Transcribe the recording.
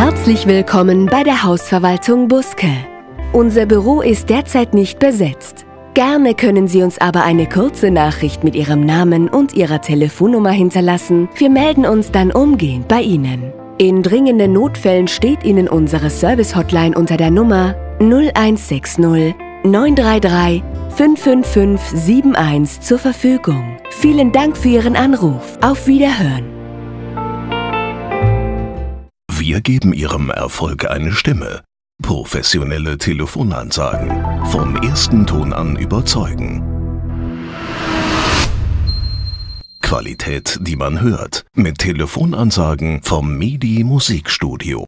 Herzlich willkommen bei der Hausverwaltung Buske. Unser Büro ist derzeit nicht besetzt. Gerne können Sie uns aber eine kurze Nachricht mit Ihrem Namen und Ihrer Telefonnummer hinterlassen. Wir melden uns dann umgehend bei Ihnen. In dringenden Notfällen steht Ihnen unsere Service-Hotline unter der Nummer 0160 933 55571 zur Verfügung. Vielen Dank für Ihren Anruf. Auf Wiederhören. Wir geben Ihrem Erfolg eine Stimme. Professionelle Telefonansagen. Vom ersten Ton an überzeugen. Qualität, die man hört. Mit Telefonansagen vom MIDI Musikstudio.